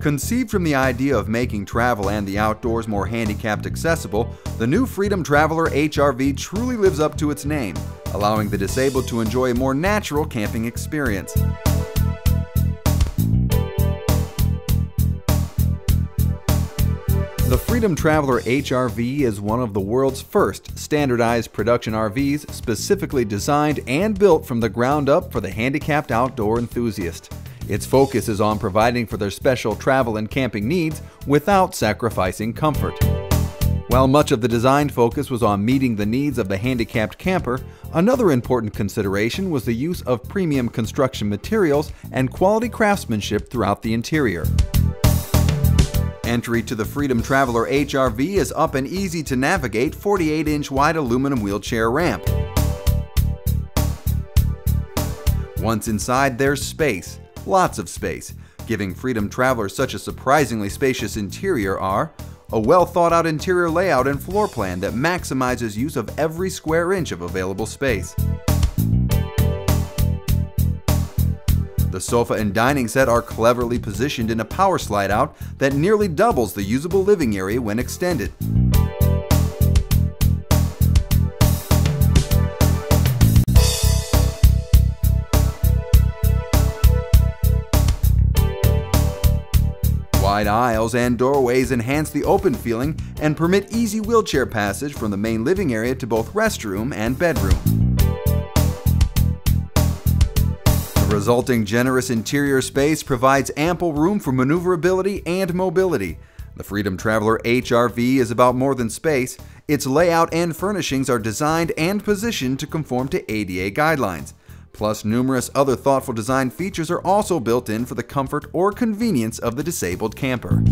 Conceived from the idea of making travel and the outdoors more handicapped accessible, the new Freedom Traveler HRV truly lives up to its name, allowing the disabled to enjoy a more natural camping experience. The Freedom Traveler HRV is one of the world's first standardized production RVs specifically designed and built from the ground up for the handicapped outdoor enthusiast. Its focus is on providing for their special travel and camping needs without sacrificing comfort. While much of the design focus was on meeting the needs of the handicapped camper, another important consideration was the use of premium construction materials and quality craftsmanship throughout the interior. Entry to the Freedom Traveler HRV is up an easy to navigate 48 inch wide aluminum wheelchair ramp. Once inside, there's space, lots of space. Giving Freedom Travelers such a surprisingly spacious interior are a well thought out interior layout and floor plan that maximizes use of every square inch of available space. The sofa and dining set are cleverly positioned in a power slide out that nearly doubles the usable living area when extended. Wide aisles and doorways enhance the open feeling and permit easy wheelchair passage from the main living area to both restroom and bedroom. The resulting generous interior space provides ample room for maneuverability and mobility. The Freedom Traveler HRV is about more than space. Its layout and furnishings are designed and positioned to conform to ADA guidelines. Plus, numerous other thoughtful design features are also built in for the comfort or convenience of the disabled camper.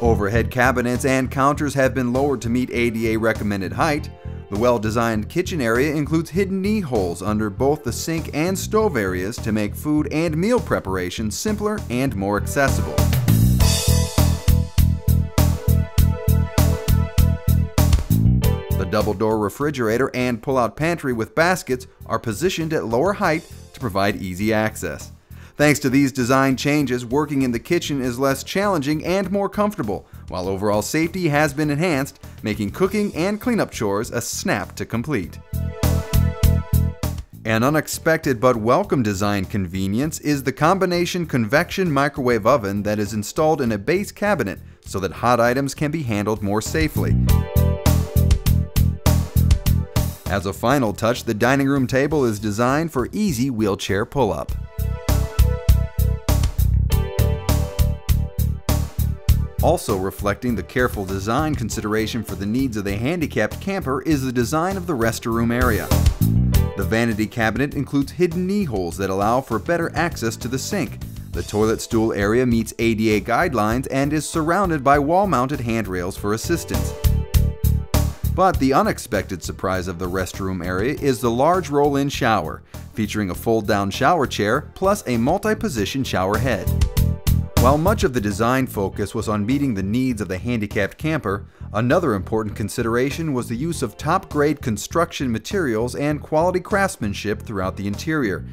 Overhead cabinets and counters have been lowered to meet ADA recommended height. The well designed kitchen area includes hidden knee holes under both the sink and stove areas to make food and meal preparation simpler and more accessible. Double door refrigerator and pull out pantry with baskets are positioned at lower height to provide easy access. Thanks to these design changes, working in the kitchen is less challenging and more comfortable, while overall safety has been enhanced, making cooking and cleanup chores a snap to complete. An unexpected but welcome design convenience is the combination convection microwave oven that is installed in a base cabinet so that hot items can be handled more safely. As a final touch, the dining room table is designed for easy wheelchair pull-up. Also reflecting the careful design consideration for the needs of the handicapped camper is the design of the restroom area. The vanity cabinet includes hidden knee holes that allow for better access to the sink. The toilet stool area meets ADA guidelines and is surrounded by wall-mounted handrails for assistance. But the unexpected surprise of the restroom area is the large roll in shower, featuring a fold down shower chair plus a multi position shower head. While much of the design focus was on meeting the needs of the handicapped camper, another important consideration was the use of top grade construction materials and quality craftsmanship throughout the interior,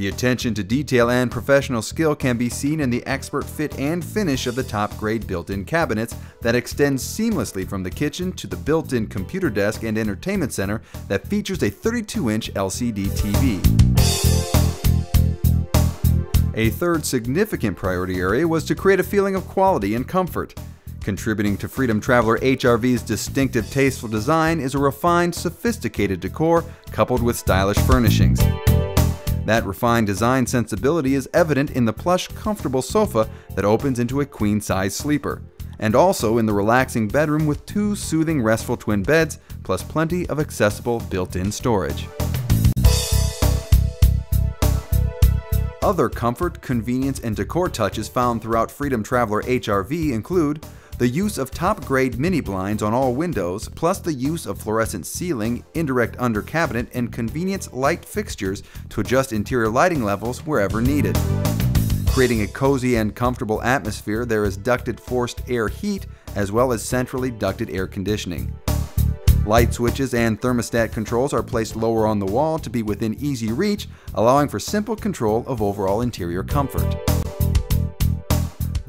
the attention to detail and professional skill can be seen in the expert fit and finish of the top grade built in cabinets that extend seamlessly from the kitchen to the built in computer desk and entertainment center that features a 32 inch LCD TV. A third significant priority area was to create a feeling of quality and comfort. Contributing to Freedom Traveler HRV's distinctive tasteful design is a refined, sophisticated decor coupled with stylish furnishings. That refined design sensibility is evident in the plush, comfortable sofa that opens into a queen size sleeper, and also in the relaxing bedroom with two soothing, restful twin beds, plus plenty of accessible built in storage. Other comfort, convenience, and decor touches found throughout Freedom Traveler HRV include the use of top grade mini blinds on all windows, plus the use of fluorescent ceiling, indirect under cabinet, and convenience light fixtures to adjust interior lighting levels wherever needed. Creating a cozy and comfortable atmosphere, there is ducted forced air heat as well as centrally ducted air conditioning. Light switches and thermostat controls are placed lower on the wall to be within easy reach, allowing for simple control of overall interior comfort.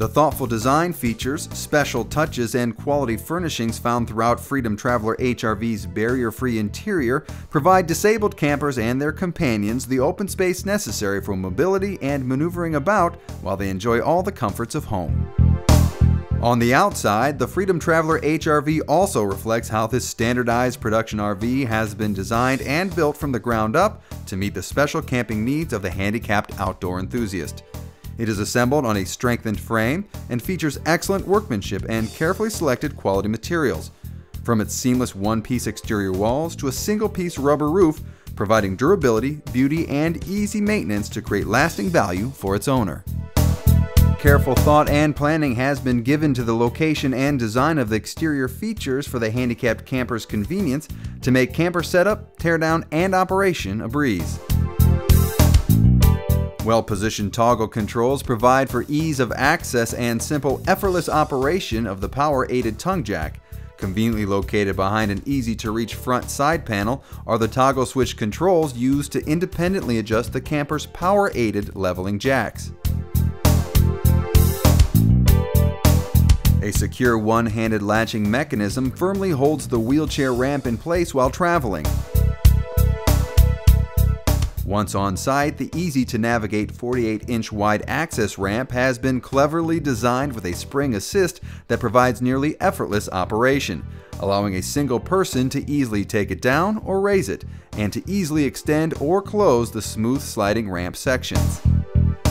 The thoughtful design features, special touches, and quality furnishings found throughout Freedom Traveler HRV's barrier-free interior provide disabled campers and their companions the open space necessary for mobility and maneuvering about while they enjoy all the comforts of home. On the outside, the Freedom Traveler HRV also reflects how this standardized production RV has been designed and built from the ground up to meet the special camping needs of the handicapped outdoor enthusiast. It is assembled on a strengthened frame and features excellent workmanship and carefully selected quality materials, from its seamless one-piece exterior walls to a single-piece rubber roof, providing durability, beauty, and easy maintenance to create lasting value for its owner. Careful thought and planning has been given to the location and design of the exterior features for the handicapped camper's convenience to make camper setup, teardown, and operation a breeze. Well-positioned toggle controls provide for ease of access and simple, effortless operation of the power-aided tongue jack. Conveniently located behind an easy-to-reach front side panel are the toggle switch controls used to independently adjust the camper's power-aided leveling jacks. A secure one-handed latching mechanism firmly holds the wheelchair ramp in place while traveling. Once on site, the easy to navigate 48 inch wide access ramp has been cleverly designed with a spring assist that provides nearly effortless operation, allowing a single person to easily take it down or raise it, and to easily extend or close the smooth sliding ramp sections.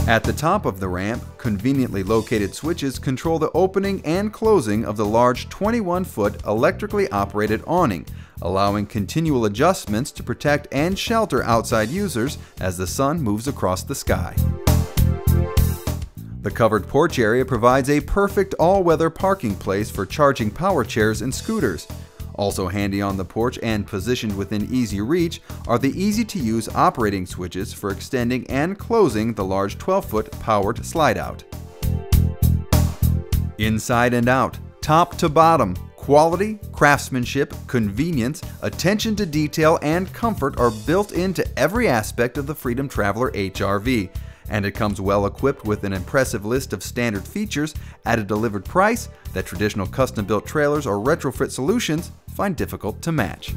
At the top of the ramp, conveniently located switches control the opening and closing of the large 21 foot electrically operated awning, allowing continual adjustments to protect and shelter outside users as the sun moves across the sky. The covered porch area provides a perfect all-weather parking place for charging power chairs and scooters. Also handy on the porch and positioned within easy reach are the easy-to-use operating switches for extending and closing the large 12-foot powered slide-out. Inside and out, top to bottom, Quality, craftsmanship, convenience, attention to detail, and comfort are built into every aspect of the Freedom Traveler HRV, and it comes well equipped with an impressive list of standard features at a delivered price that traditional custom built trailers or retrofit solutions find difficult to match.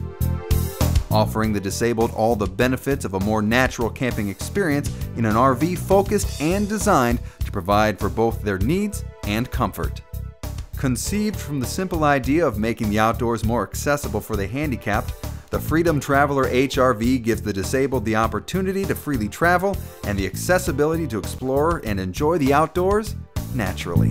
Offering the disabled all the benefits of a more natural camping experience in an RV focused and designed to provide for both their needs and comfort. Conceived from the simple idea of making the outdoors more accessible for the handicapped, the Freedom Traveler HRV gives the disabled the opportunity to freely travel and the accessibility to explore and enjoy the outdoors naturally.